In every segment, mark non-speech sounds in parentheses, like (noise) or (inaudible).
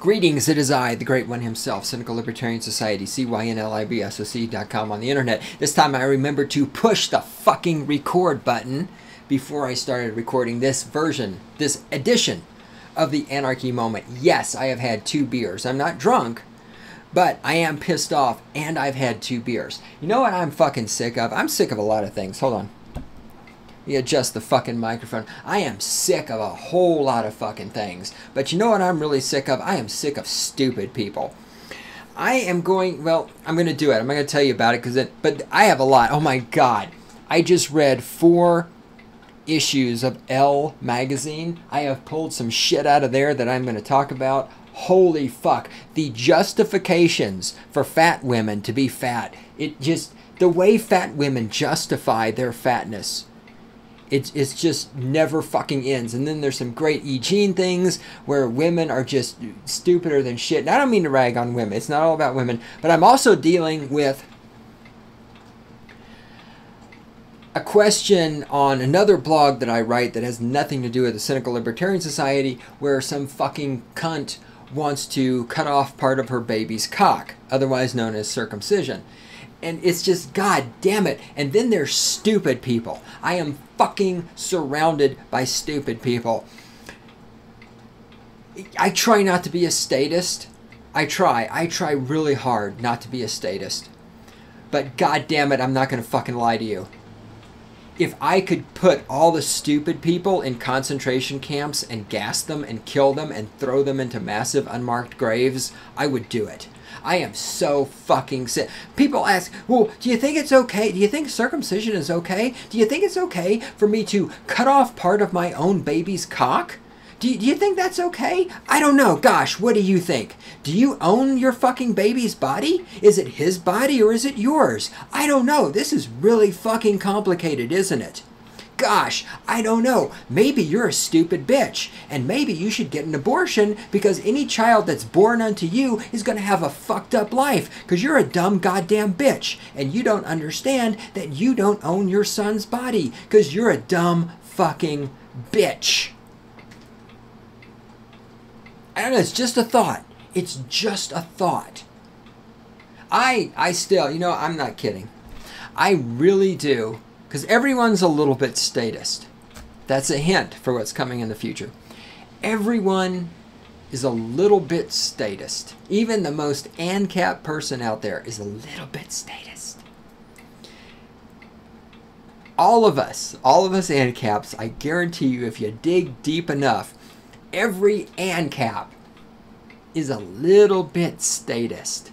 Greetings, it is I, the Great One himself, Cynical Libertarian Society, CYNLIBSOC.com on the internet. This time I remember to push the fucking record button before I started recording this version, this edition of the Anarchy Moment. Yes, I have had two beers. I'm not drunk, but I am pissed off and I've had two beers. You know what I'm fucking sick of? I'm sick of a lot of things. Hold on. Adjust the fucking microphone. I am sick of a whole lot of fucking things. But you know what I'm really sick of? I am sick of stupid people. I am going, well, I'm going to do it. I'm not going to tell you about it because it, but I have a lot. Oh my God. I just read four issues of Elle magazine. I have pulled some shit out of there that I'm going to talk about. Holy fuck. The justifications for fat women to be fat. It just, the way fat women justify their fatness it's, it's just never fucking ends. And then there's some great Eugene things where women are just stupider than shit. And I don't mean to rag on women. It's not all about women. But I'm also dealing with a question on another blog that I write that has nothing to do with the Cynical Libertarian Society where some fucking cunt wants to cut off part of her baby's cock, otherwise known as circumcision and it's just god damn it. And then there's stupid people. I am fucking surrounded by stupid people. I try not to be a statist. I try. I try really hard not to be a statist. But god damn it i'm not going to fucking lie to you. If i could put all the stupid people in concentration camps and gas them and kill them and throw them into massive unmarked graves i would do it I am so fucking sick. People ask, well, do you think it's okay? Do you think circumcision is okay? Do you think it's okay for me to cut off part of my own baby's cock? Do you, do you think that's okay? I don't know. Gosh, what do you think? Do you own your fucking baby's body? Is it his body or is it yours? I don't know. This is really fucking complicated, isn't it? Gosh, I don't know. Maybe you're a stupid bitch, and maybe you should get an abortion because any child that's born unto you is going to have a fucked up life because you're a dumb goddamn bitch, and you don't understand that you don't own your son's body because you're a dumb fucking bitch. I don't know, it's just a thought. It's just a thought. I I still, you know, I'm not kidding. I really do because everyone's a little bit statist. That's a hint for what's coming in the future. Everyone is a little bit statist. Even the most ANCAP person out there is a little bit statist. All of us, all of us ANCAPs, I guarantee you, if you dig deep enough, every ANCAP is a little bit statist.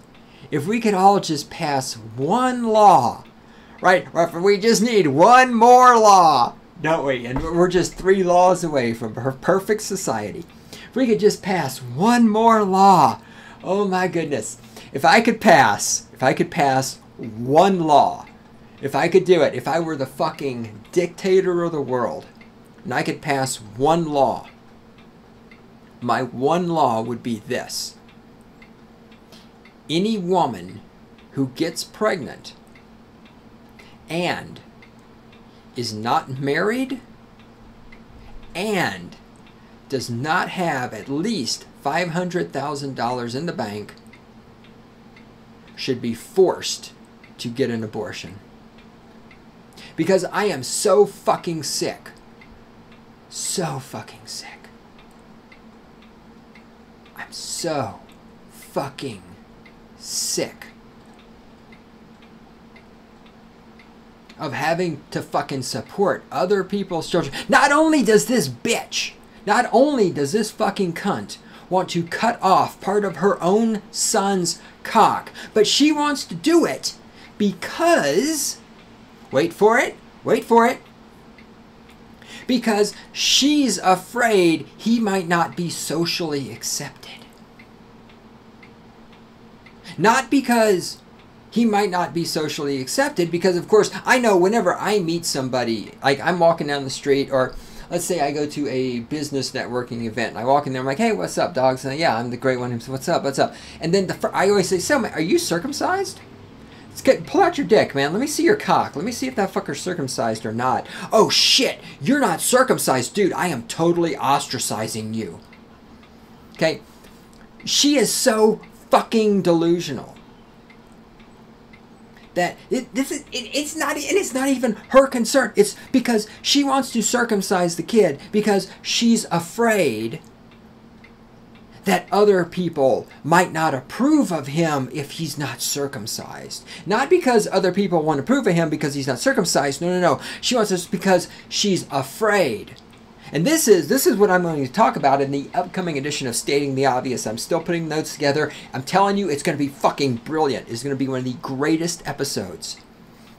If we could all just pass one law right? We just need one more law, don't we? And we're just three laws away from perfect society. If we could just pass one more law, oh my goodness. If I could pass, if I could pass one law, if I could do it, if I were the fucking dictator of the world, and I could pass one law, my one law would be this. Any woman who gets pregnant and is not married and does not have at least $500,000 in the bank should be forced to get an abortion. Because I am so fucking sick. So fucking sick. I'm so fucking sick of having to fucking support other people's children. Not only does this bitch, not only does this fucking cunt want to cut off part of her own son's cock, but she wants to do it because, wait for it, wait for it, because she's afraid he might not be socially accepted. Not because he might not be socially accepted because of course I know whenever I meet somebody like I'm walking down the street or let's say I go to a business networking event and I walk in there I'm like hey what's up dogs and yeah I'm the great one what's up what's up and then the, I always say so are you circumcised Let's Get, pull out your dick, man. Let me see your cock. Let me see if that fucker's circumcised or not. Oh shit, you're not circumcised, dude. I am totally ostracizing you. Okay, she is so fucking delusional that it, this is it, it's not and it's not even her concern it's because she wants to circumcise the kid because she's afraid that other people might not approve of him if he's not circumcised. Not because other people want to approve of him because he's not circumcised. No, no, no. She wants this because she's afraid. And this is this is what I'm going to talk about in the upcoming edition of Stating the Obvious. I'm still putting notes together. I'm telling you, it's going to be fucking brilliant. It's going to be one of the greatest episodes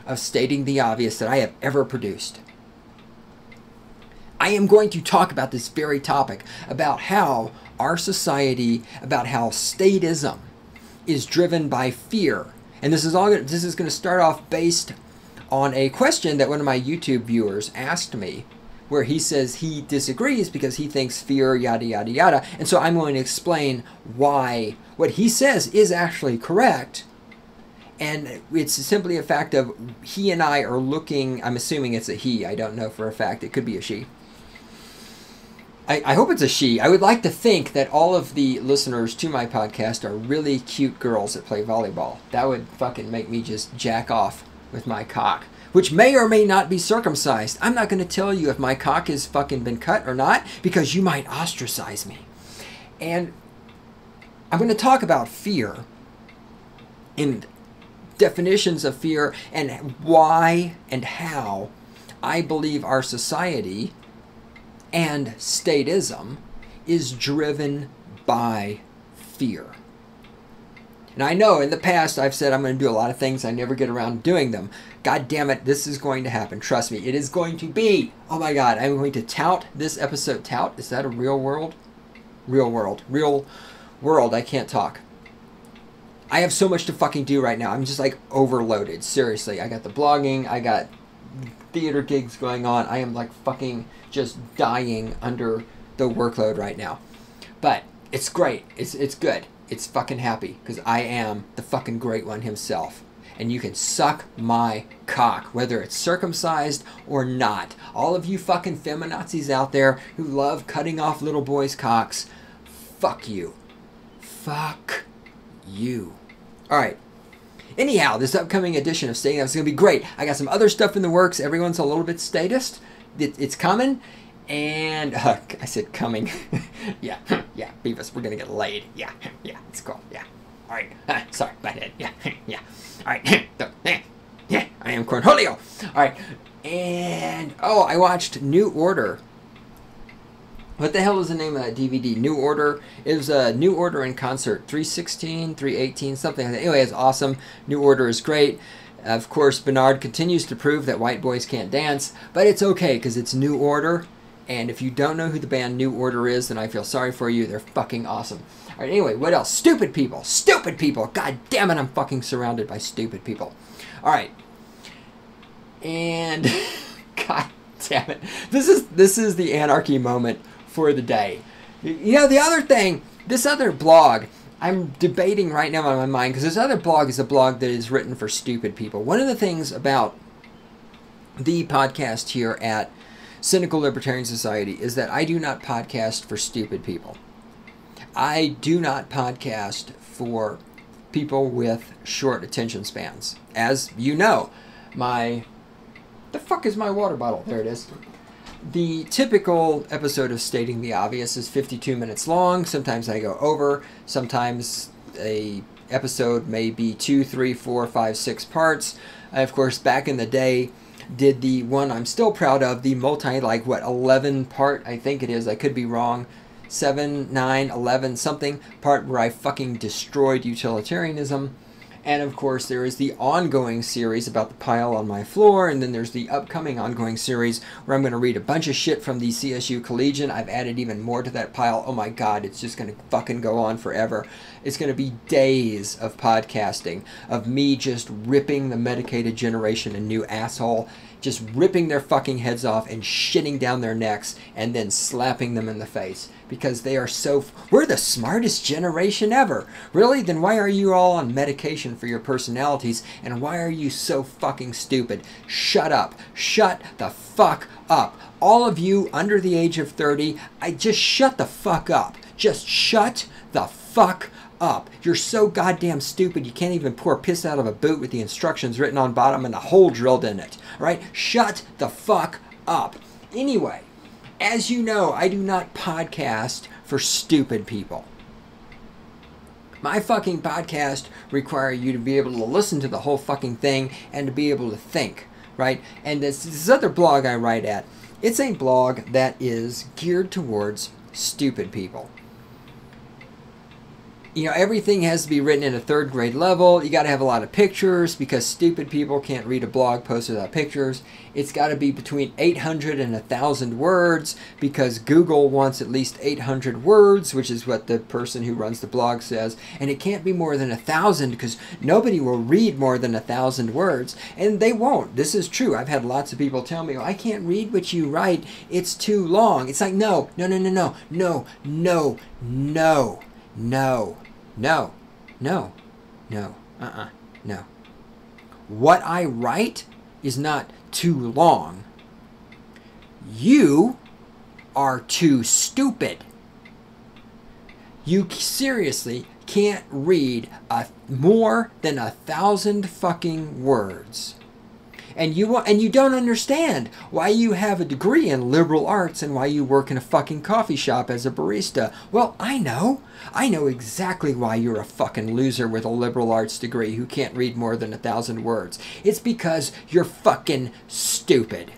of Stating the Obvious that I have ever produced. I am going to talk about this very topic about how our society, about how statism is driven by fear. And this is all this is going to start off based on a question that one of my YouTube viewers asked me where he says he disagrees because he thinks fear yada yada yada. And so I'm going to explain why what he says is actually correct and it's simply a fact of he and I are looking. I'm assuming it's a he. I don't know for a fact. It could be a she. I, I hope it's a she. I would like to think that all of the listeners to my podcast are really cute girls that play volleyball. That would fucking make me just jack off with my cock, which may or may not be circumcised. I'm not going to tell you if my cock has fucking been cut or not because you might ostracize me. And I'm going to talk about fear and definitions of fear and why and how I believe our society and statism is driven by fear. And I know in the past I've said I'm going to do a lot of things, I never get around doing them. God damn it, this is going to happen. Trust me, it is going to be. Oh my God, I'm going to tout this episode. Tout? Is that a real world? Real world. Real world. I can't talk. I have so much to fucking do right now. I'm just like overloaded. Seriously. I got the blogging, I got theater gigs going on. I am like fucking just dying under the workload right now. But it's great. It's it's good. It's fucking happy because I am the fucking great one himself. And you can suck my cock, whether it's circumcised or not. All of you fucking feminazis out there who love cutting off little boys' cocks, fuck you. Fuck you. Alright. Anyhow, this upcoming edition of Staying Up is going to be great. I got some other stuff in the works. Everyone's a little bit statist. It, it's coming. And uh, I said coming. (laughs) yeah, (laughs) yeah, Beavis, we're gonna get laid. Yeah, (laughs) yeah, it's cool. Yeah. All right. Uh, sorry, bad head. Yeah, yeah. All right. yeah, I am Cornholio. All right. And oh, I watched New Order. What the hell is the name of that DVD? New Order. It was a New Order in concert. 316, 318, something like that. Anyway, it's awesome. New Order is great. Of course, Bernard continues to prove that white boys can't dance, but it's okay because it's New Order. And if you don't know who the band New Order is, then I feel sorry for you. They're fucking awesome. All right, anyway, what else? Stupid people. Stupid people. God damn it, I'm fucking surrounded by stupid people. All right. And (laughs) God damn it. This is this is the anarchy moment for the day. You know, the other thing, this other blog, I'm debating right now in my mind because this other blog is a blog that is written for stupid people. One of the things about the podcast here at Cynical Libertarian Society is that I do not podcast for stupid people. I do not podcast for people with short attention spans. As you know, my. The fuck is my water bottle? There it is. The typical episode of Stating the Obvious is 52 minutes long. Sometimes I go over. Sometimes a episode may be two, three, four, five, six parts. I, of course, back in the day, did the one I'm still proud of, the multi, like, what, 11 part, I think it is, I could be wrong, 7, 9, 11, something, part where I fucking destroyed utilitarianism. And of course, there is the ongoing series about the pile on my floor, and then there's the upcoming ongoing series where I'm going to read a bunch of shit from the CSU Collegian. I've added even more to that pile. Oh my god, it's just going to fucking go on forever. It's going to be days of podcasting, of me just ripping the medicated generation a new asshole just ripping their fucking heads off and shitting down their necks and then slapping them in the face because they are so we're the smartest generation ever. Really? Then why are you all on medication for your personalities and why are you so fucking stupid? Shut up. Shut the fuck up. All of you under the age of 30 i just shut the fuck up. Just shut the fuck up. You're so goddamn stupid you can't even pour piss out of a boot with the instructions written on bottom and a hole drilled in it. Right? Shut the fuck up. Anyway, as you know, I do not podcast for stupid people. My fucking podcast require you to be able to listen to the whole fucking thing and to be able to think, right? And this, this other blog I write at, it's a blog that is geared towards stupid people you know, everything has to be written in a third grade level. You got to have a lot of pictures because stupid people can't read a blog post without pictures. It's got to be between 800 and 1,000 words because Google wants at least 800 words, which is what the person who runs the blog says. And it can't be more than 1,000 because nobody will read more than 1,000 words. And they won't. This is true. I've had lots of people tell me, oh, I can't read what you write. It's too long. It's like, no, no, no, no, no, no, no, no. No, no, no, no, uh uh-uh, uh, no. What I write is not too long. You are too stupid. You seriously can't read a, more than a thousand fucking words and you and you don't understand why you have a degree in liberal arts and why you work in a fucking coffee shop as a barista. Well, I know. I know exactly why you're a fucking loser with a liberal arts degree who can't read more than a thousand words. It's because you're fucking stupid.